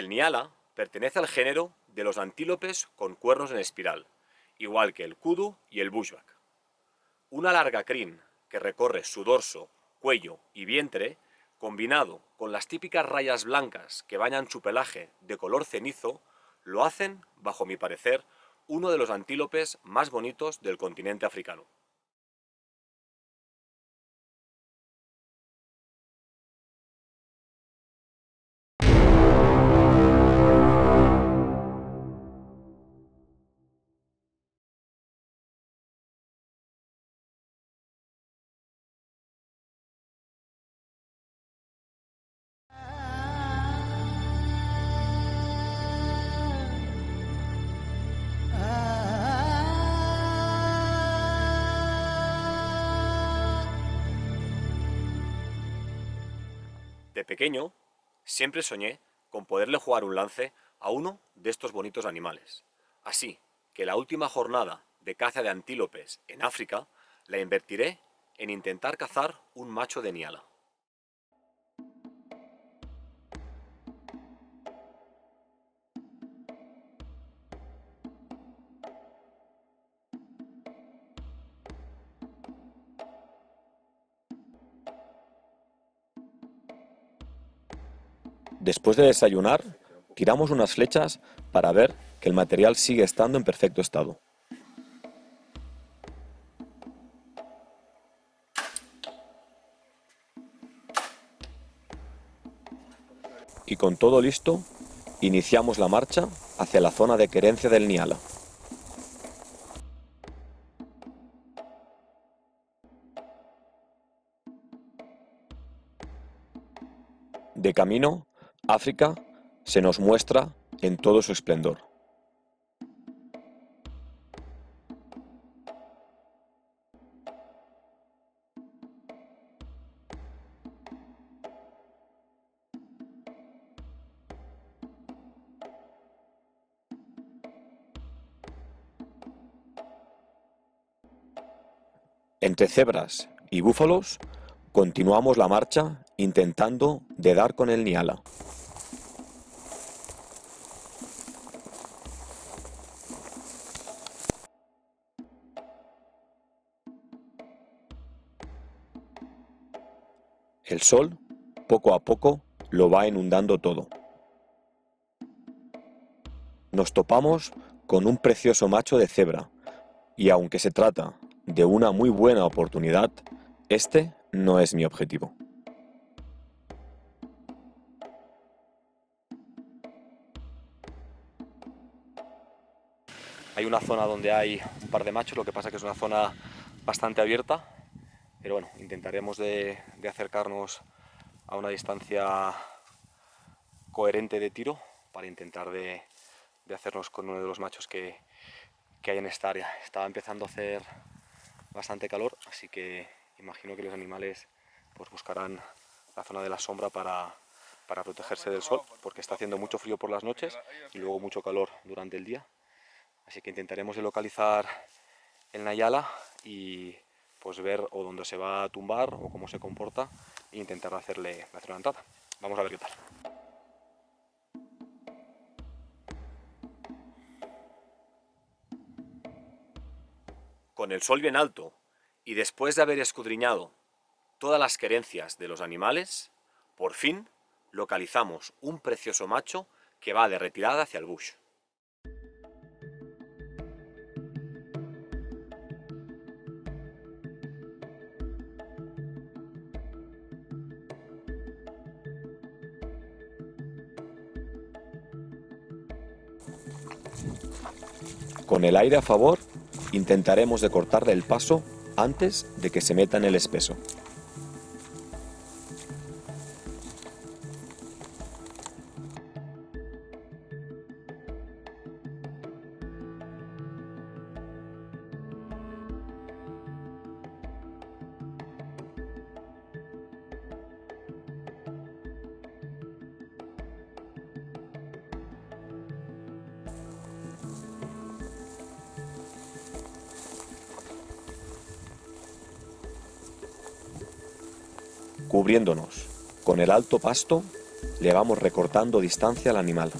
El Niala pertenece al género de los antílopes con cuernos en espiral, igual que el kudu y el bushback. Una larga crin que recorre su dorso, cuello y vientre, combinado con las típicas rayas blancas que bañan su pelaje de color cenizo, lo hacen, bajo mi parecer, uno de los antílopes más bonitos del continente africano. De pequeño, siempre soñé con poderle jugar un lance a uno de estos bonitos animales. Así que la última jornada de caza de antílopes en África la invertiré en intentar cazar un macho de Niala. Después de desayunar, tiramos unas flechas para ver que el material sigue estando en perfecto estado. Y con todo listo, iniciamos la marcha hacia la zona de querencia del Niala. De camino, África se nos muestra en todo su esplendor. Entre cebras y búfalos continuamos la marcha intentando de dar con el Niala. El sol, poco a poco, lo va inundando todo. Nos topamos con un precioso macho de cebra, y aunque se trata de una muy buena oportunidad, este no es mi objetivo. Hay una zona donde hay un par de machos, lo que pasa que es una zona bastante abierta, pero bueno, intentaremos de, acercarnos a una distancia coherente de tiro para intentar de, hacernos con uno de los machos que, hay en esta área. Estaba empezando a hacer bastante calor, así que imagino que los animales pues buscarán la zona de la sombra para, para protegerse del sol, porque está haciendo mucho frío por las noches y luego mucho calor durante el día. Así que intentaremos de localizar el Nayala y pues ver o dónde se va a tumbar o cómo se comporta e intentar hacerle, hacer una entrada. Vamos a ver qué tal. Con el sol bien alto y después de haber escudriñado todas las querencias de los animales, por fin localizamos un precioso macho que va de retirada hacia el bush. Con el aire a favor, intentaremos de cortarle el paso antes de que se meta en el espeso. Cubriéndonos con el alto pasto, le vamos recortando distancia al animal.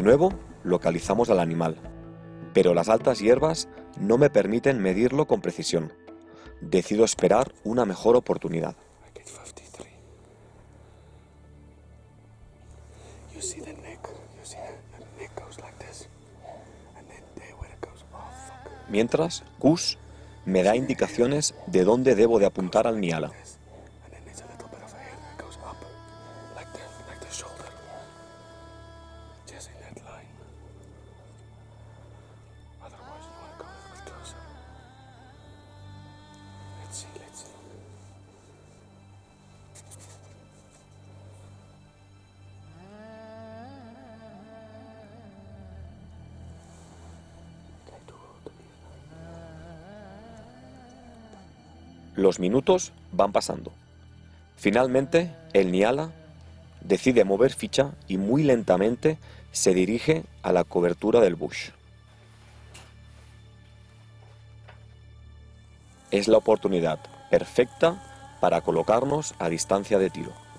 De nuevo, localizamos al animal, pero las altas hierbas no me permiten medirlo con precisión. Decido esperar una mejor oportunidad. I get 53. You see the neck? You see the, the neck goes like this? And then there where it goes, oh. Mientras, Kus me da indicaciones de dónde debo de apuntar al Niala. This. Los minutos van pasando. Finalmente, el Niala decide mover ficha y muy lentamente se dirige a la cobertura del bush. Es la oportunidad perfecta para colocarnos a distancia de tiro.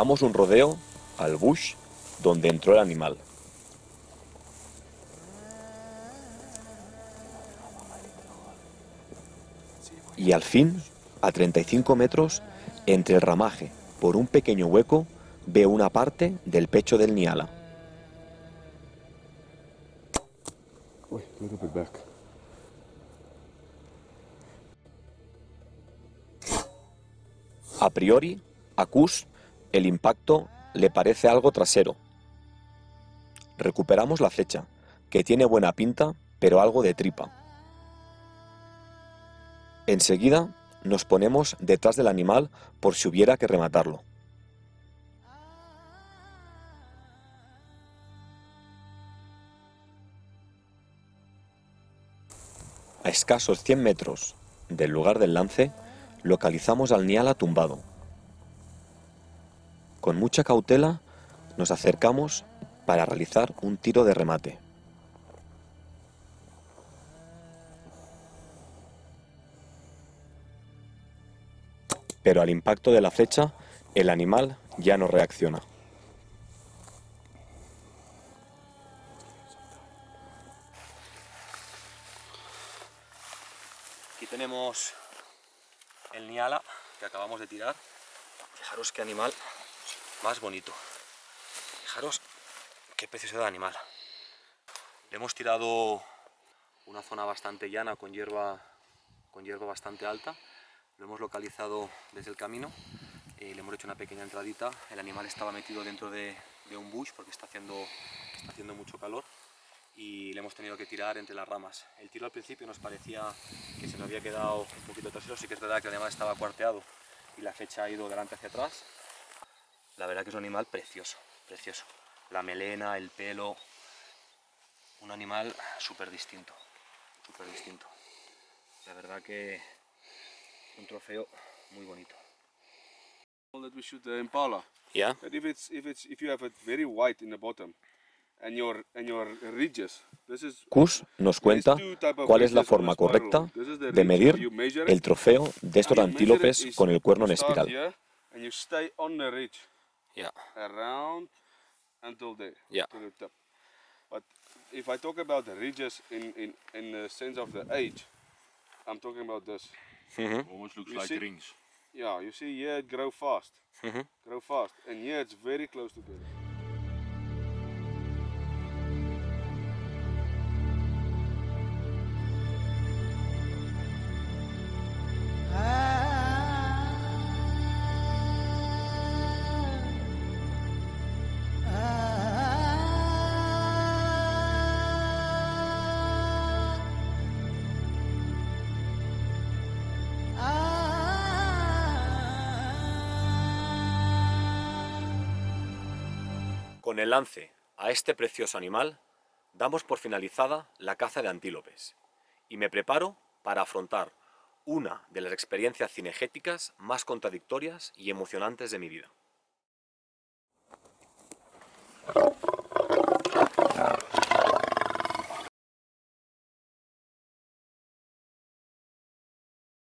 Damos un rodeo al bush donde entró el animal. Y al fin, a 35 metros, entre el ramaje, por un pequeño hueco, veo una parte del pecho del Niala. A little bit back. A priori, a Kus, el impacto le parece algo trasero. Recuperamos la flecha, que tiene buena pinta, pero algo de tripa. Enseguida nos ponemos detrás del animal por si hubiera que rematarlo. A escasos 100 metros del lugar del lance, localizamos al Niala tumbado. Con mucha cautela nos acercamos para realizar un tiro de remate. Pero al impacto de la flecha, el animal ya no reacciona. Aquí tenemos el Niala que acabamos de tirar. Fijaros qué animal más bonito. Fijaros qué preciosidad de animal. Le hemos tirado una zona bastante llana con hierba, con hierba bastante alta. Lo hemos localizado desde el camino le hemos hecho una pequeña entradita. El animal estaba metido dentro de, un bush porque está haciendo, haciendo mucho calor y le hemos tenido que tirar entre las ramas. El tiro al principio nos parecía que se nos había quedado un poquito trasero, sí que es verdad que animal estaba cuarteado y la flecha ha ido de delante hacia atrás. La verdad que es un animal precioso, precioso. La melena, el pelo, un animal súper distinto, súper distinto. La verdad que un trofeo muy bonito. That we shoot the impala. ¿Ya? But if it's if it's if you have it very white in the bottom, and your and your ridges, this is Kus nos cuenta cuál es la forma correcta de medir el trofeo de estos antílopes con el cuerno en espiral. And you stay on the ridge Ya, around until there Yeah. to the tip. But if I talk about the ridges in in in the sense of the age, I'm talking about this. Almost looks You like see? rings. Yeah, you see here it grow fast, Mhm. grow fast, and here it's very close together. Con el lance a este precioso animal, damos por finalizada la caza de antílopes y me preparo para afrontar una de las experiencias cinegéticas más contradictorias y emocionantes de mi vida.